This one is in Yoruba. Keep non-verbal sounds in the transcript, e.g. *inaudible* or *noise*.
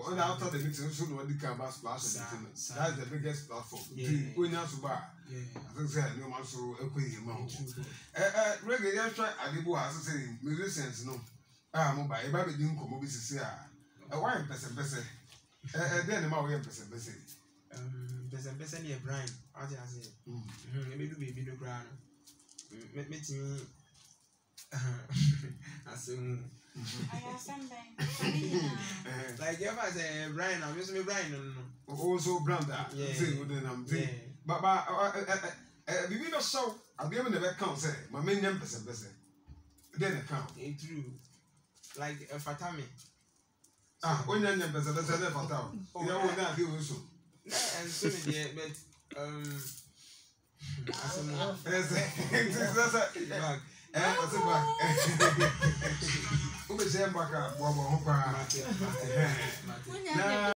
because yeah. after the meeting so nobody can about splash and everything that's the biggest platform nti onya so ba i think say no man so ekwe yi ma eh eh reggae yẹn hwẹ adebo a sẹ sẹ musicians no a ah, mo ba ẹ bá bẹ di nkọmọ bi sisi a ẹ wá yẹ mpẹsẹmpẹsẹ ẹ ẹ dẹ́n ni ma wọ yẹ mpẹsẹmpẹsẹ. mpẹsẹmpẹsẹ ni yẹ brian say. ase ẹ bẹ du beebi do koraa no mẹ ti mi asemu. ayọ sẹ́ńbẹ́. I gave us a uh, Brian. I'm using Brian. No, no. Also, oh, oh, Brian. Ah, yeah. Oh, yeah. But but we will not show. I'm giving the account. Say, my main name person Then account. It's eh, true. Like uh, Fatami. Ah, when your name person person then Fatami. *laughs* You know what I do also. Yeah, and so yeah, but um. Asema. Yes, yes, yes. Eh, asema. *laughs* December ka bɔbɔ